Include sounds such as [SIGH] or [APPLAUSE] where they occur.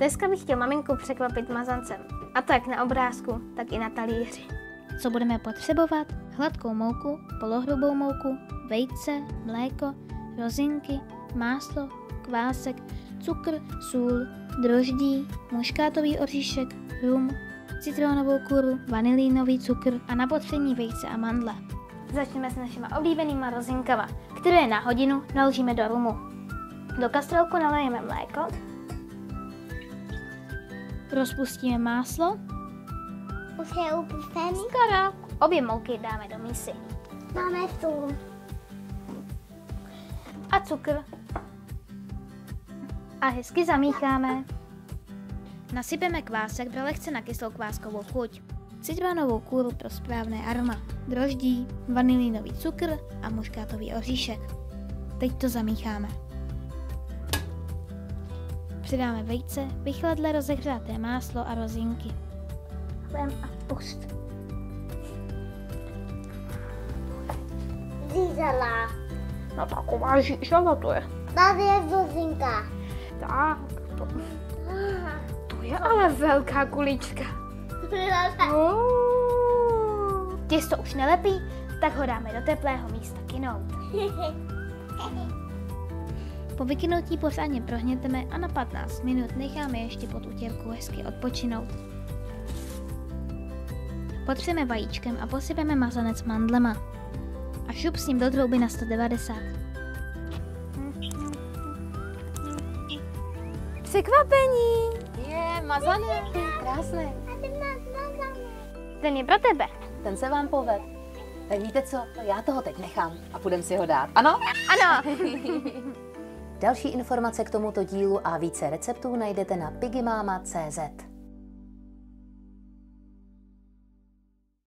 Dneska bych chtěl maminku překvapit mazancem. A tak na obrázku, tak i na talíři. Co budeme potřebovat? Hladkou mouku, polohrubou mouku, vejce, mléko, rozinky, máslo, kvásek, cukr, sůl, droždí, muškátový oříšek, rum, citronovou kůru, vanilínový cukr a na potření vejce a mandle. Začneme s našima oblíbenýma rozinkama, které na hodinu naložíme do rumu. Do kastrolku nalejeme mléko, Rozpustíme máslo, Už je upustený? skoro. Obě mouky dáme do misy. Máme sůl. A cukr. A hezky zamícháme. nasypeme kvásek pro lehce nakyslou kváskovou chuť, citronovou kůru pro správné aroma, droždí, vanilínový cukr a muškátový oříšek. Teď to zamícháme. Přidáme vejce, vychladlé rozehřáté máslo a rozinky. Vem a pust. Zízala. No taková žížava to je. Tady je zozinka. Tak, to, to je ale velká kulička. Těsto už nelepí, tak ho dáme do teplého místa kinout. [LAUGHS] Po vykynutí pořádně prohněteme a na 15 minut necháme ještě pod utěrku hezky odpočinout. Potřeme vajíčkem a posypeme mazanec mandlema. A šup s ním do trouby na 190. Překvapení! Je, mazané, krásné. Ten je pro tebe. Ten se vám poved. Tak víte co, já toho teď nechám a půjdem si ho dát. Ano? [LAUGHS] Ano. [LAUGHS] Další informace k tomuto dílu a více receptů najdete na pigimama.cz.